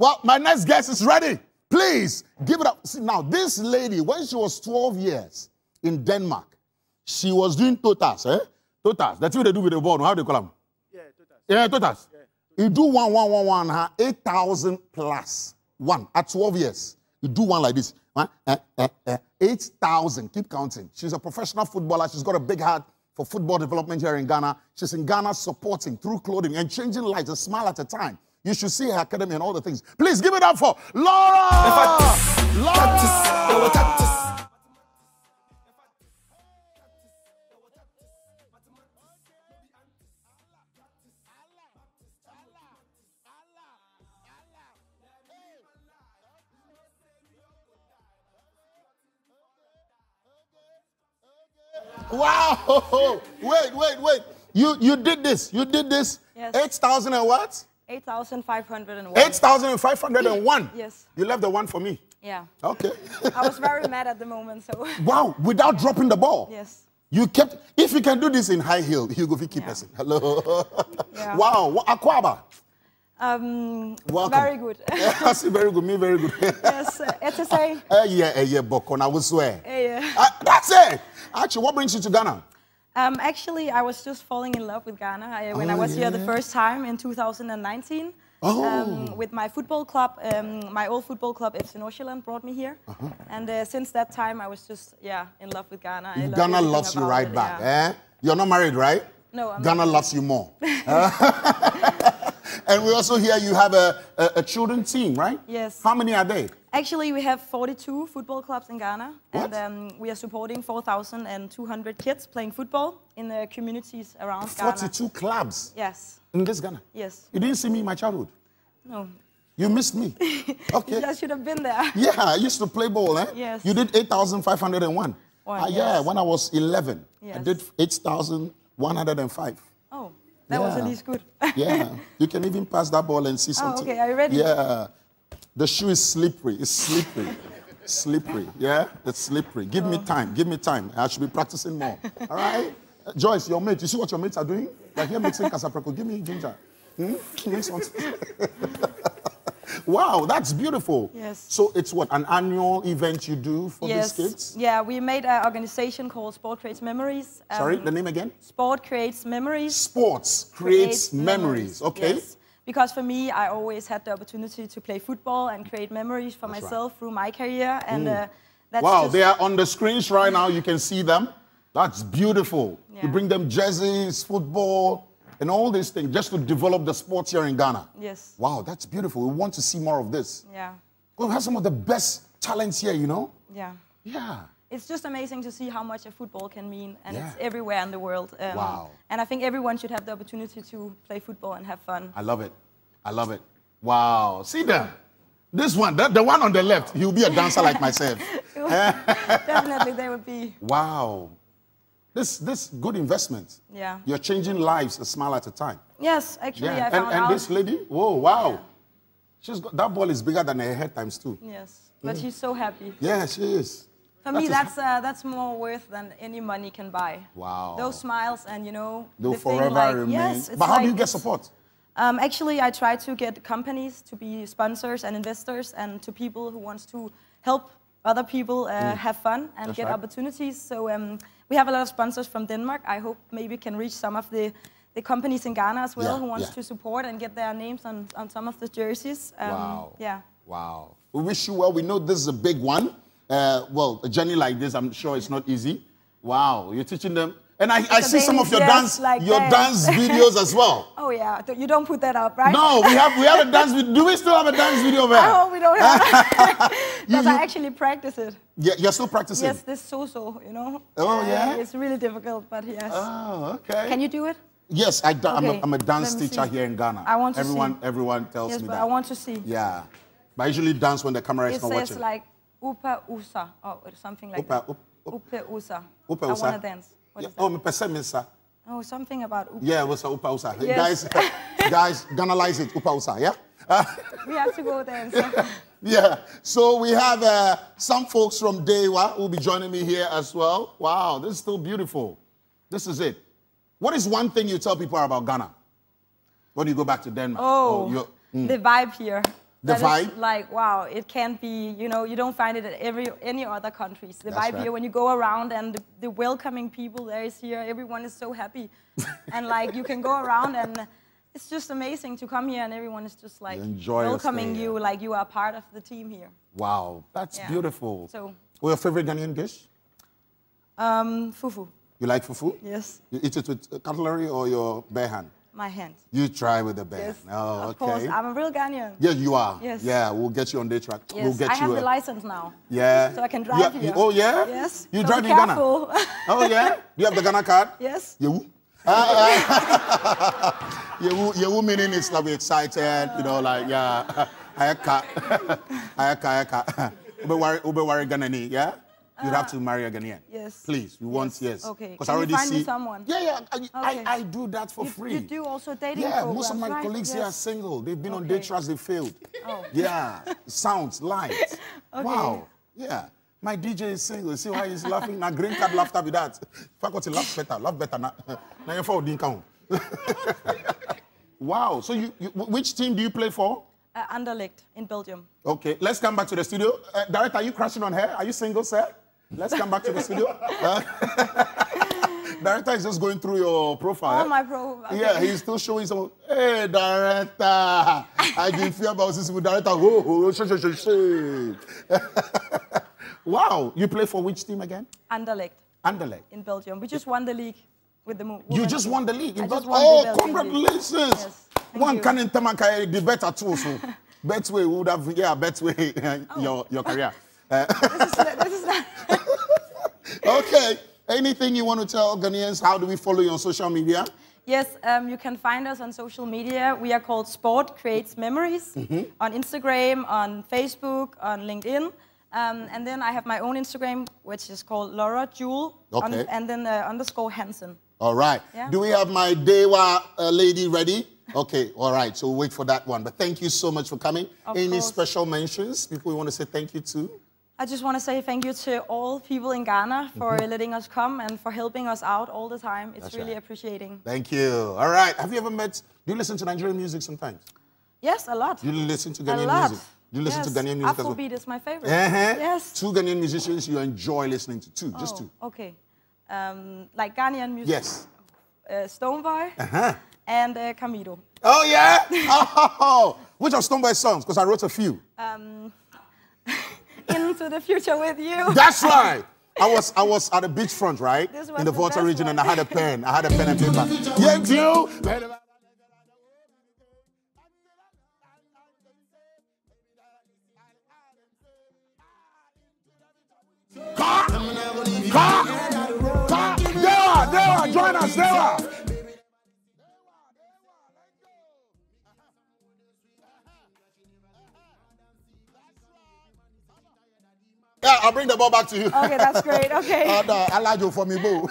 Well, my next guest is ready. Please give it up. See, now, this lady, when she was 12 years in Denmark, she was doing totas, eh? Totas. That's what they do with the ball. How do they call them? Yeah, total. Yeah, totas. You do one, one, one, one, huh? 8,000 plus one at 12 years. You do one like this. Huh? Eh, eh, eh. 8,000. Keep counting. She's a professional footballer. She's got a big heart for football development here in Ghana. She's in Ghana supporting through clothing and changing lives, a smile at a time. You should see her academy and all the things. Please give it up for Laura! Laura! Wow! Wait, wait, wait. You you did this. You did this. Yes. 8,000 and what? 8,501. 8,501. Yes. You left the one for me. Yeah. Okay. I was very mad at the moment, so wow, without dropping the ball. yes. You kept, if you can do this in high heel, Hugo Vicky Yeah. person. Hello. Yeah. Wow, Aquaba. Um, Welcome. very good. I see very good, me very good. yes, uh, it's to say, Eh, yeah, eh, yeah, Bokon, I will swear. eh, yeah. Ah, that's it. Actually, what brings you to Ghana? Um, actually, I was just falling in love with Ghana I, when I Oh, was here the first time in 2019. Oh. Um, with my football club, um, my old football club, FC Nordsjælland, brought me here. Uh-huh. And uh, since that time, I was just, yeah, in love with Ghana. I Ghana everything loves you right it, back. yeah. Eh? You're not married, right? No, I'm Ghana not. loves you more. and we also hear you have a, a, a children team, right? Yes. How many are they? Actually, we have 42 football clubs in Ghana, What? and um, we are supporting 4,200 kids playing football in the communities around Ghana. 42 clubs Yes, in this Ghana. yes. You didn't see me in my childhood. No, You missed me. Okay. I should have been there. Yeah, I used to play ball, eh? Yes. You did 8,501. One, Ah, Yeah, when I was 11. I did 8,105. Oh, that was Yeah. at least good. Yeah, you can even pass that ball and see something. Oh, something. okay, are you ready? Yeah. The shoe is slippery. It's slippery. slippery. Yeah, it's slippery. Give Oh. me time. Give me time. I should be practicing more. All right? Uh, Joyce, your mate, you see what your mates are doing? They're here mixing Kasapreko. Give me ginger. Hmm? Wow, that's beautiful. Yes. So it's what, an annual event you do for yes. these kids? Yeah, we made an organization called Sport Creates Memories. Um, Sorry, the name again? Sport Creates Memories. Sports creates, memories. Okay. Yes. Because for me, I always had the opportunity to play football and create memories for That's right. Mm. myself through my career, and uh, that's Wow, just, they are on the screens right now. You can see them. That's beautiful. You bring them jerseys, football, and all these things just to develop the sports here in Ghana. Yes. Wow, that's beautiful. We want to see more of this. Yeah. We have some of the best talents here, you know? Yeah. Yeah. It's just amazing to see how much a football can mean, and it's everywhere in the world. Um, Wow. And I think everyone should have the opportunity to play football and have fun. I love it. I love it. Wow. See them. This one, the, the one on the left, he'll be a dancer like myself. Definitely, they would be. Wow. This this good investment. Yeah. You're changing lives a smile at a time. Yes, actually, I and, found and out. this lady, whoa, wow. She's got that ball is bigger than her head times two. Yes, but she's so happy. Yeah, she is. For That me, that's uh, that's more worth than any money can buy. Wow. Those smiles and you know. They'll the thing forever like, remain. Yes, but how do you get support? Um, actually, I try to get companies to be sponsors and investors, and to people who wants to help other people uh, have fun and Mm. That's get right. opportunities. So um, we have a lot of sponsors from Denmark. I hope maybe can reach some of the, the companies in Ghana as well Yeah, who wants yeah. to support and get their names on, on some of the jerseys. Um, wow. Yeah. Wow. We wish you well. We know this is a big one. Uh, well, a journey like this, I'm sure it's not easy. Wow. You're teaching them. And I see some of your dance, like your dance. dance videos as well. Oh yeah. You don't put that up, right? No, we have we have a dance video. Do we still have a dance video there? I hope we don't have. Because I actually practice it. Yeah, you're still practicing. Yes, this so-so, you know. Oh, Uh, yeah? It's really difficult, but yes. Oh, okay. Can you do it? Yes, I, I'm, a, a dance teacher see. here in Ghana. I want to everyone, see. Everyone tells Yes, me but that. I want to see. Yeah. But I usually dance when the camera is It not says watching. like upa usa or something like Upa- that. up- up- Upa usa. Upa I want to dance. What Yeah, is that? Oh, me pese me sa. Oh, something about upa. Yeah, what's upa usa? Yes. Guys, guys, Ghanalize it, upa usa, yeah? Uh, We have to go dance. yeah. So we have uh, some folks from Dewa who will be joining me here as well. Wow, this is still beautiful. This is it. What is one thing you tell people about Ghana when you go back to Denmark? Oh, you're- the vibe here. The that is vibe? like wow, it can't be. You know, you don't find it at every any other countries. The That's vibe right. here when you go around and the, the welcoming people there is here. Everyone is so happy, and like you can go around and it's just amazing to come here and everyone is just like welcoming you like you are part of the team here. Wow, that's Yeah. beautiful. So- What's your favorite Ghanaian dish? Um, fufu, You like fufu? yes, You eat it with cutlery or your bare hand? My hand. You try with the bare Yes. Oh, of okay. course, I'm a real Ghanaian. Yes, you are. Yes. Yeah, we'll get you on day track. Yes, we'll get I you. have a- the license now. Yeah. So I can You drive are- you- oh yeah. Yes. You so drive in Ghana. Oh yeah. You have the Ghana card. yes. Yewu. Uh, Yewu, Yewu meaning is like we're excited, you know, like yeah. Ayaka, ayaka, ayaka. Ube worry Ghanaian, yeah. You'd have to marry a Ghanaian. Yes. Please, we want yes. Okay. Because I already see. someone? Yeah, yeah. I, Okay. I, I do that for You, free. you do also dating Yeah, programs, most of my right? colleagues here are single. They've been on Okay. day tracks, they failed. Oh. Yeah, sounds, light. Okay. Wow. Yeah. My DJ is single. See why he's laughing? Now green card laughter with that. Faculty laugh better, laugh better. Now now you fall didn't count. Wow. So you, you, which team do you play for? Uh, Anderlecht in Belgium. Okay, let's come back to the studio. Uh, Director, are you crashing on her? Are you single, sir? Let's come back to the studio. Director is just going through your profile. Oh, eh? my pro. okay. Yeah, he's still showing some. Hey, director, I didn't feel about this with director. Whoa, shake, shake, shake, shake. wow, you play for which team again? Anderlecht Anderlecht. in Belgium. We just won the league with the mo- You just won the league. I just won oh, the congratulations! Yes, One you. can in Tamankai, the better too. So, Betway would have, yeah, Betway, Oh. your, your career. Uh, This is, this is not, okay, anything you want to tell Ghanaians? How do we follow you on social media? yes, um, you can find us on social media. We are called Sport Creates Memories Mm-hmm. on Instagram, on Facebook, on LinkedIn. Um, and then I have my own Instagram, which is called Laura Juul, on- and then uh, underscore Hansen. All right. Yeah. Do we have my Dewa uh, lady ready? Okay, all right. So we'll wait for that one. But thank you so much for coming. Of Any course. special mentions? People we want to say thank you to? I just want to say thank you to all people in Ghana for letting us come and for helping us out all the time. It's. That's really right. appreciating. Thank you. All right. Have you ever met? Do you listen to Nigerian music sometimes? Yes, a lot. Do you listen to Ghanaian music? Do you listen yes. to Ghanaian music as well? Afrobeat is my favorite. Uh-huh. Yes. Two Ghanaian musicians you enjoy listening to. Two, just two. Okay. Um, like Ghanaian music. Yes. Uh, Stonebwoy Uh-huh. and uh, Camidoh. Oh yeah. Oh, which of Stonebwoy songs? Because I wrote a few. Into the future with you. That's right. I was I was at the beachfront, right? This was In the the Volta region, one. and I had a pen. I had a pen and paper. Yeah, you. Car, car, car. Dewa, Dewa, join us, Dewa. Yeah, I'll bring the ball back to you. Okay, that's great. Okay. Uh, I like you for me, boo.